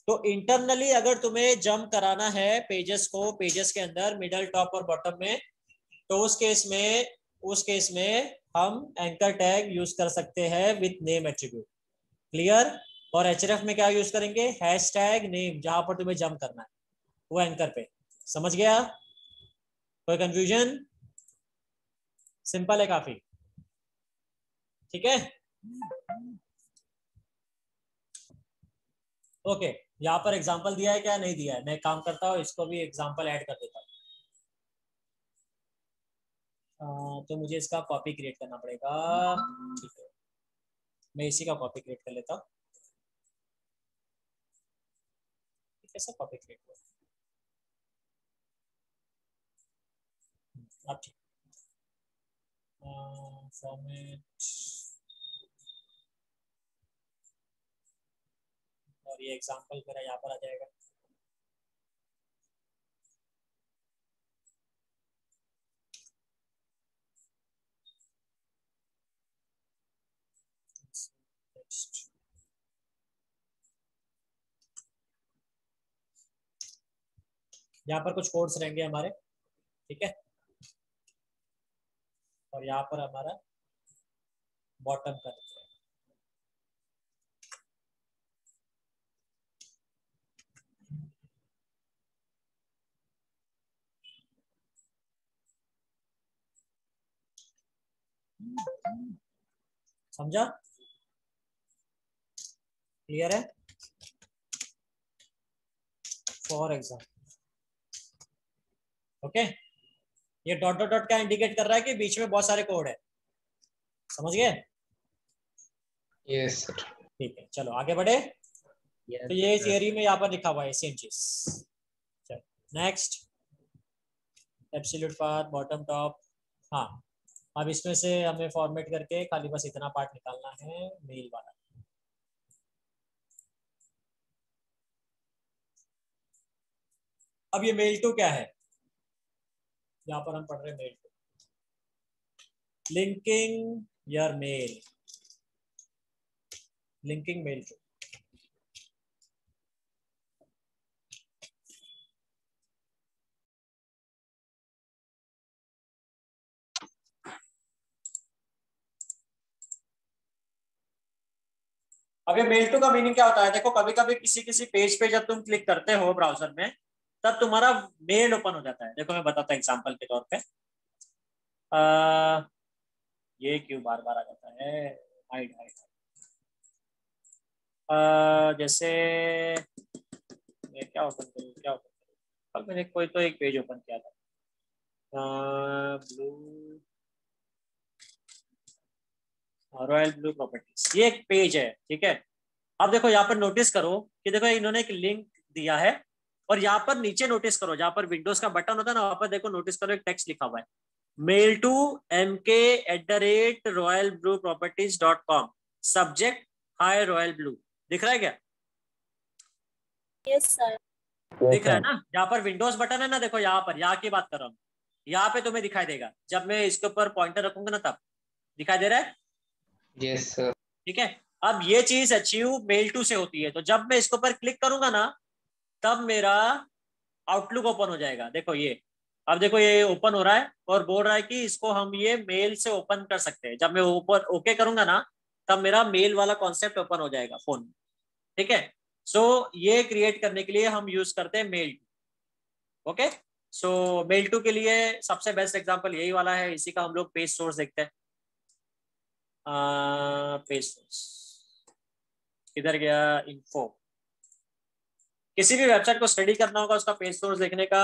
तो इंटरनली अगर तुम्हें जंप कराना है पेजेस को पेजेस के अंदर मिडल टॉप और बॉटम में तो उस केस में उस केस में हम एंकर टैग यूज़ कर सकते हैं विथ नेम एट्रीब्यूट क्लियर और एच में क्या यूज़ करेंगे? हैश टैग नेम जहाँ पर तुम्हें जंप करना है वो एंकर पे. समझ गया? कोई कंफ्यूजन सिंपल है काफ़ी। ठीक है? ओके, यहाँ पर एग्जांपल दिया है क्या? नहीं दिया है। मैं काम करता हूँ, इसको भी एग्जांपल ऐड कर देता हूँ। तो मुझे इसका कॉपी क्रिएट करना पड़ेगा। ठीक है। मैं इसी का कॉपी क्रिएट कर लेता हूँ। कैसा कॉपी क्रिएट कर अब ठीक। फॉर्मेट और ये एग्जांपल मेरा यहाँ पर आ जाएगा. यहाँ पर कुछ कोड्स रहेंगे हमारे, ठीक है और यहाँ पर हमारा बॉटम का समझा? क्लियर है? फॉर एग्ज़ाम्पल ओके ये डॉट डॉट डॉट क्या इंडिकेट कर रहा है कि बीच में बहुत सारे कोड है? समझ गए? यस सर ठीक है चलो आगे बढ़े। Yes, तो ये थियरी में यहाँ पर लिखा हुआ है सेम चीज़। चलो next absolute path bottom top हाँ अब इसमें से हमें फॉर्मेट करके खाली बस इतना पार्ट निकालना है मेल वाला। अब ये मेल टू क्या है? यहाँ पर हम पढ़ रहे mail linking your mail linking mail to ये मेल टू का मीनिंग क्या होता है? देखो कभी कभी किसी किसी पेज पे जब तुम क्लिक करते हो ब्राउज़र में तब तुम्हारा मेल ओपन हो जाता है। देखो मैं बताता हूँ एग्जांपल के तौर पे। आ, ये क्यों बार बार आ जाता है? हाइड हाइड जैसे मैं क्या ओपन करूँ क्या ओपन करूँ? कल मैंने कोई तो एक पेज ओपन किया था। ब्लू रॉयल ब्लू प्रॉपर्टीज़ ये एक पेज है ठीक है? अब देखो यहाँ पर नोटिस करो कि देखो इन्होंने एक लिंक दिया है। और यहाँ पर नीचे नोटिस करो जहाँ पर विंडोज़ का बटन होता है ना वहाँ पर देखो नोटिस करो एक टेक्स्ट लिखा हुआ है। Mail to M K at the rate royal blue properties dot com subject hi royal blue दिख रहा है क्या? Yes, sir. दिख रहा है ना? यहाँ पर विंडोज़ बटन है ना देखो यहाँ पर यहाँ की बात कर रहा हूँ। यहाँ पे तुम्हें दिखाई देगा। जब मैं इसके ऊपर पॉइंटर रखूँगा ना तब। दिखाई दे रहा है? Yes, sir. ठीक है? अब ये चीज़ अचीव मेल टू से होती है। तो जब मैं इसके ऊपर क्लिक करूँगा ना तब मेरा आउटलुक ओपन हो जाएगा। देखो ये, अब देखो ये ओपन हो रहा है और बोल रहा है कि इसको हम ये मेल से ओपन कर सकते हैं। जब मैं ऊपर ओके करूँगा ना, तब मेरा मेल वाला कॉन्सेप्ट ओपन हो जाएगा फ़ोन ठीक है? सो ये क्रिएट करने के लिए हम यूज़ करते हैं mail to okay so mail to के लिए सबसे बेस्ट एग्जांपल यही वाला है। इसी का हम लोग पेज सोर्स देखते हैं। पेज सोर्स किधर गया? इन्फो किसी भी वेबसाइट को स्टडी करना होगा, उसका पेज सोर्स देखने का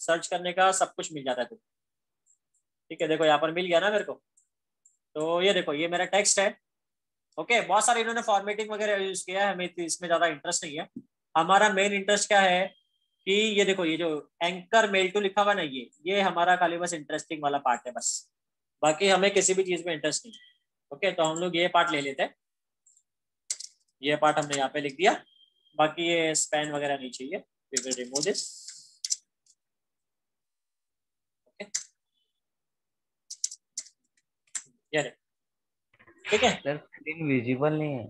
सर्च करने का सब कुछ मिल जाता है तुम ठीक है, देखो यहाँ पर मिल गया ना मेरे को। तो ये देखो, ये मेरा टेक्स्ट है। ओके बहुत सारे इन्होंने फॉर्मेटिंग वगैरह यूज़ किया है, हमें इसमें ज़्यादा इंटरेस्ट नहीं है। हमारा मेन इंटरेस्ट क्या है कि ये देखो, ये जो एंकर मेल टू लिखा हुआ ना, ये ये हमारा खाली बस इंटरेस्टिंग वाला पार्ट है बस। बाकी हमें किसी भी चीज़ में इंटरेस्ट नहीं ओके तो हम लोग ये पार्ट ले लेते हैं। ये पार्ट हमने यहाँ पे लिख दिया। बाकी ये स्पैन वगैरह नहीं चाहिए। We will remove this okay ये ठीक है? सर स्क्रीन विजिबल नहीं है।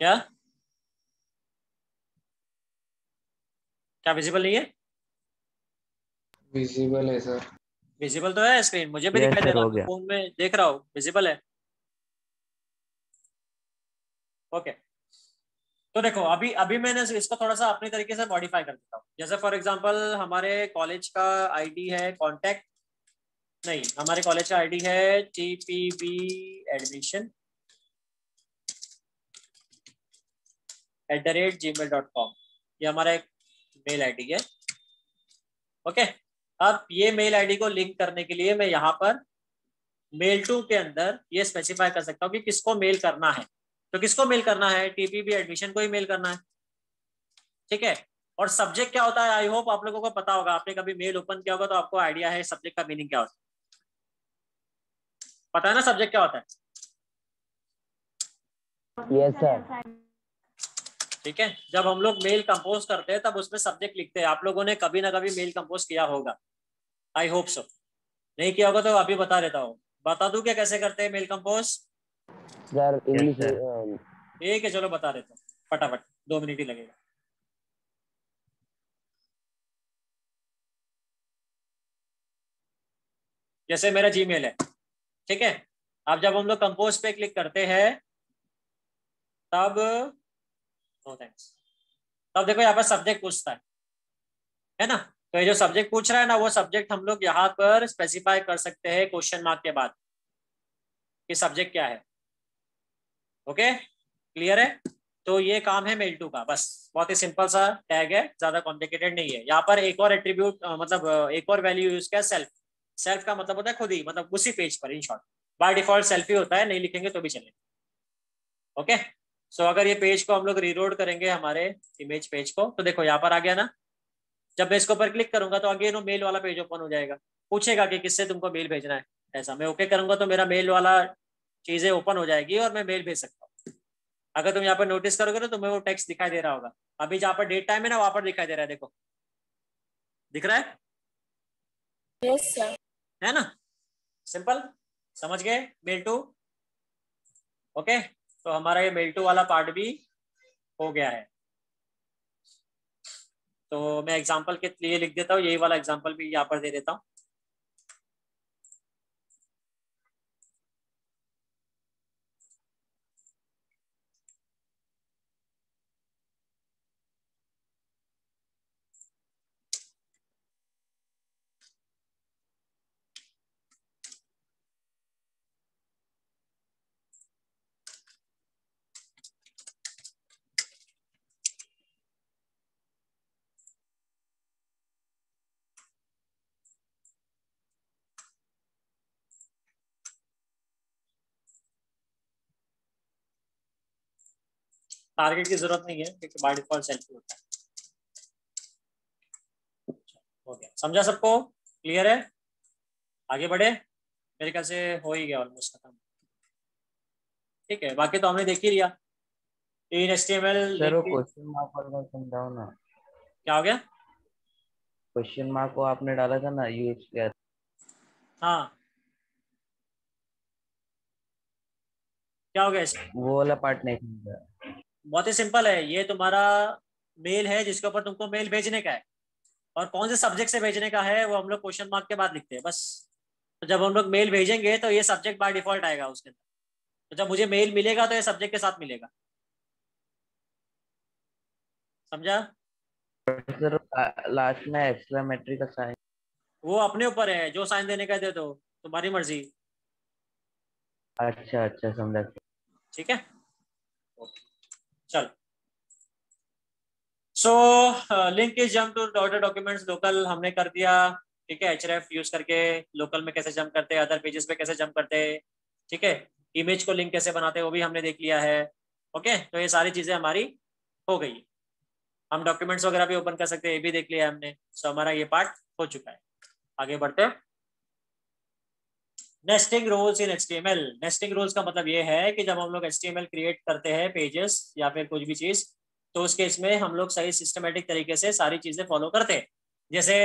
क्या? क्या विजिबल नहीं है? Visible है sir. विजिबल तो है स्क्रीन मुझे भी दिखाई दे रहा हो है फ़ोन में देख रहा हूँ। विजिबल है। ओके तो देखो, अभी अभी मैंने इसको थोड़ा सा अपने तरीके से मॉडिफाई कर देता हूँ। जैसे फॉर एग्जांपल हमारे कॉलेज का आईडी है कॉन्टेक्ट नहीं, हमारे कॉलेज का आईडी है TPB admission at the rate G mail dot com ये हमारा एक मेल आईडी है। ओके अब ये मेल आईडी को लिंक करने के लिए मैं यहाँ पर मेल टू के अंदर ये स्पेसिफाई कर सकता हूँ कि किसको मेल करना है। तो किसको मेल करना है? टीपीबी एडमिशन को ही मेल करना है। ठीक है? और सब्जेक्ट क्या होता है? आई होप आप लोगों को पता होगा। आपने कभी मेल ओपन किया होगा तो आपको आइडिया है सब्जेक्ट का मीनिंग क्या होता है। पता है ना सब्जेक्ट क्या होता है? यस सर ठीक है? जब हम लोग मेल कंपोज करते हैं तब उसमें सब्जेक्ट लिखते हैं। आप लोगों ने कभी ना कभी मेल कंपोज किया होगा। आई होप सो नहीं किया होगा तो अभी बता देता हूँ। बता दू क्या कैसे करते हैं मेल कंपोज सर इंग्लिश. ठीक है, चलो बता देता हूँ। फटाफट, दो मिनट ही लगेगा। जैसे मेरा जीमेल है, ठीक है? अब जब हम लोग कंपोज पे क्लिक करते हैं, तब नो थैंक्स तब देखो, यहाँ पर सब्जेक्ट पूछता है है ना? तो ये जो सब्जेक्ट पूछ रहा है ना, वो सब्जेक्ट हम लोग यहाँ पर स्पेसिफाई कर सकते हैं क्वेश्चन मार्क के बाद कि सब्जेक्ट क्या है। ओके क्लियर है? तो ये काम है मेल टू का, बस। बहुत ही सिंपल सा टैग है, ज़्यादा कॉम्प्लिकेटेड नहीं है। यहाँ पर एक और एट्रीब्यूट मतलब एक और वैल्यू यूज़ किया सेल्फ सेल्फ का मतलब होता है खुद ही मतलब उसी पेज पर in short by default self ही होता है, नहीं लिखेंगे तो भी चलेगा। ओके सो अगर ये पेज को हम लोग रीलोड करेंगे हमारे इमेज पेज को तो देखो, यहाँ पर आ गया ना। जब मैं इसके ऊपर क्लिक करूँगा तो अगेन वो मेल वाला पेज ओपन हो जाएगा। पूछेगा कि किससे तुमको मेल भेजना है। ऐसा, मैं ओके करूँगा तो मेरा मेल वाला चीज़ें ओपन हो जाएगी और मैं मेल भेज सकता हूँ। अगर तुम यहाँ पर नोटिस करोगे ना तुम्हें वो टेक्स्ट दिखाई दे रहा होगा। अभी जहाँ पर डेट टाइम है ना वहाँ पर दिखाई दे रहा है देखो। दिख रहा है? Yes, sir. है ना? सिंपल समझ गए? मेल टू ओके तो हमारा ये मेल टू वाला पार्ट भी हो गया है। तो मैं एग्जांपल के लिए लिख देता हूँ यही वाला एग्जांपल भी यहाँ पर दे देता हूँ। टारगेट की ज़रूरत नहीं है क्योंकि बाय डिफ़ॉल्ट सेल्फी होता है। हो गया। समझा सबको? क्लियर है? आगे बढ़े। मेरे ख्याल से हो ही गया ऑलमोस्ट खत्म। ठीक है बाकी तो हमने देख ही लिया। In H T M L sir वो क्वेश्चन मार्क वाला समझाओ ना क्या हो गया? क्वेश्चन मार्क को आपने डाला था ना यूज़ किया हाँ। क्या हो गया इसमें वो वाला पार्ट नहीं समझा बहुत ही सिंपल है। ये तुम्हारा मेल है जिसके ऊपर तुमको मेल भेजने का है। और कौन से सब्जेक्ट से भेजने का है वो हम लोग क्वेश्चन मार्क के बाद लिखते हैं बस। तो जब हम लोग मेल भेजेंगे तो ये सब्जेक्ट बाय डिफ़ॉल्ट आएगा उसके अंदर। तो जब मुझे मेल मिलेगा तो ये सब्जेक्ट के साथ मिलेगा। समझा? सर लास्ट में एक्सक्लेमेटरी का साइन वो अपने ऊपर है जो साइन देने का दे दो। तुम्हारी मर्ज़ी। अच्छा अच्छा समझा। ठीक है? ओके चलो। So link is jump to daughter documents local हमने कर दिया, ठीक है? एच यूज़ करके लोकल में कैसे जम्प करते अदर पेजेस पे कैसे जम्प करते हैं ठीक है? इमेज को लिंक कैसे बनाते हैं वो भी हमने देख लिया है ओके तो ये सारी चीज़ें हमारी हो गई। हम डॉक्यूमेंट्स वगैरह भी ओपन कर सकते हैं, ये भी देख लिया हमने। सो हमारा ये पार्ट हो चुका है। आगे बढ़ते हैं। Nesting rules in HTML nesting rules का मतलब ये है कि जब हम लोग एच क्रिएट करते हैं पेजेस या फिर कुछ भी चीज़ तो उस केस में हम लोग सही सिस्टमेटिक तरीके से सारी चीज़ें फॉलो करते हैं। जैसे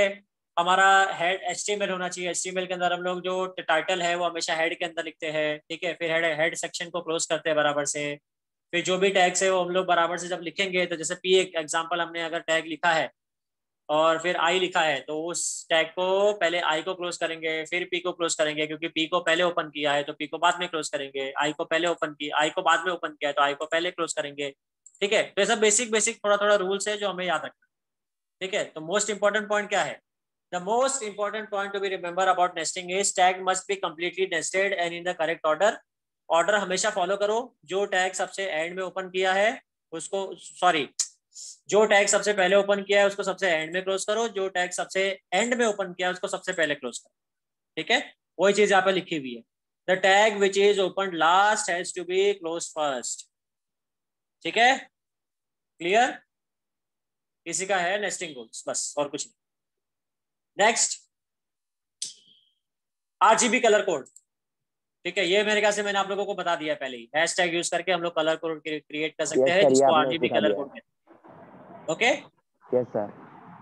हमारा हेड एच होना चाहिए। एच के अंदर हम लोग जो टाइटल है, वो हमेशा हेड के अंदर लिखते हैं, ठीक है? फिर हेड हेड सेक्शन को क्लोज करते हैं बराबर से। फिर जो भी टैग्स है, वो हम लोग बराबर से जब लिखेंगे तो जैसे पी एक एग्ज़ाम्पल हमने अगर टैग लिखा है और फिर आई लिखा है तो उस टैग को पहले आई को क्लोज करेंगे, फिर पी को क्लोज करेंगे, क्योंकि पी को पहले ओपन किया है तो पी को बाद में क्लोज करेंगे। आई को पहले ओपन किया आई को बाद में ओपन किया है तो आई को पहले क्लोज करेंगे। ठीक है? तो ये सब बेसिक बेसिक थोड़ा थोड़ा रूल्स है जो हमें याद रखना ठीक है? तो मोस्ट इंपॉर्टेंट पॉइंट क्या है? The most important point to be remember about nesting is tag must be completely nested and in the correct order order हमेशा फॉलो करो। जो टैग सबसे एंड में ओपन किया है, उसको सॉरी जो टैग सबसे पहले ओपन किया है उसको सबसे एंड में क्लोज करो। जो टैग सबसे एंड में ओपन किया है उसको सबसे पहले क्लोज करो। ठीक है? वही चीज़ यहाँ पे लिखी हुई है। The tag which is open last has to be close first ठीक है? क्लियर इसी का है नेस्टिंग रूल्स बस और कुछ नहीं। नेक्स्ट आरजीबी कलर कोड ठीक है? ये मेरे ख्याल से मैंने आप लोगों को बता दिया पहले ही। हैश टैग यूज़ करके हम लोग कलर कोड क्रिएट कर सकते हैं जिसको आरजीबी कलर कोड कहते हैं। ओके यस सर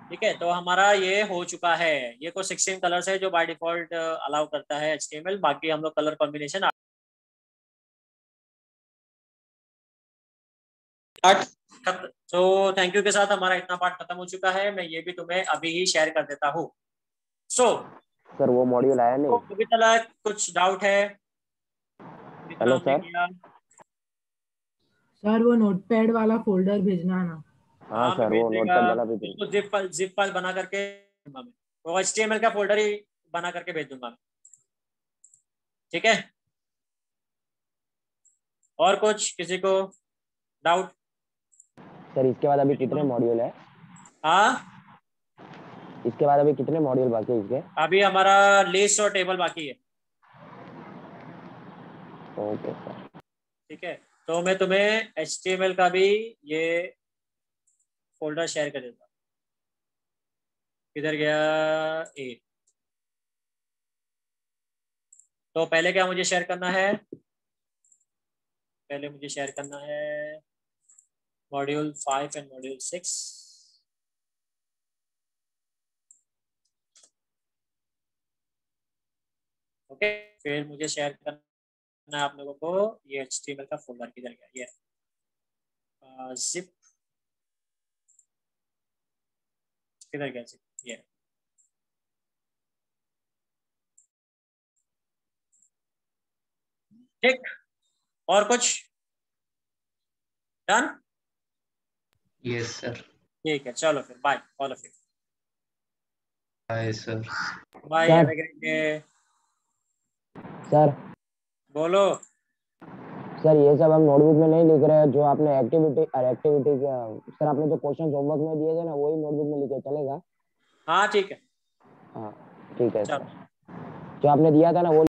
ठीक है तो हमारा ये हो चुका है। ये कुछ सिक्सटीन कलर्स है जो बाय डिफ़ॉल्ट अलाउ करता है एचटीएमएल बाकी हम लोग कलर कॉम्बिनेशन तो थैंक यू के साथ हमारा इतना पार्ट खत्म हो चुका है। मैं ये भी तुम्हें अभी ही शेयर कर देता हूँ। सो so, सर वो मॉड्यूल आया नहीं? अभी तक कुछ डाउट है? हेलो सर सर वो नोटपैड वाला फोल्डर भेजना ना। हाँ सर वो नोटपैड वाला भी भेज उसको जिप फ़ाइल जिप फ़ाइल बना करके वो एचटीएमएल का फोल्डर ही बना करके भेज दूँगा ठीक है? और कुछ किसी को डाउट सर इसके बाद अभी कितने मॉड्यूल है? हाँ? इसके बाद अभी कितने मॉड्यूल बाकी है इसके? अभी हमारा लिस्ट और टेबल बाकी है। Okay sir. ठीक है? तो मैं तुम्हें एचटीएमएल का भी ये फोल्डर शेयर कर देता किधर गया? ए तो पहले क्या मुझे शेयर करना है? पहले मुझे शेयर करना है module five and module six okay फिर मुझे शेयर करना है आप लोगों को ये एच का फोल्डर किधर गया? ये जिप किधर गया जिप ये। ठीक और कुछ? डन? यस सर ठीक है चलो फिर bye all of you bye sir bye sir बोलो। सर ये सब हम नोटबुक में नहीं लिख रहे हैं जो आपने एक्टिविटी और एक्टिविटी सर आपने जो क्वेश्चन होमवर्क में दिए थे ना वही नोटबुक में लिखे चलेगा? हाँ ठीक है। हाँ ठीक है सर जो आपने दिया था ना वो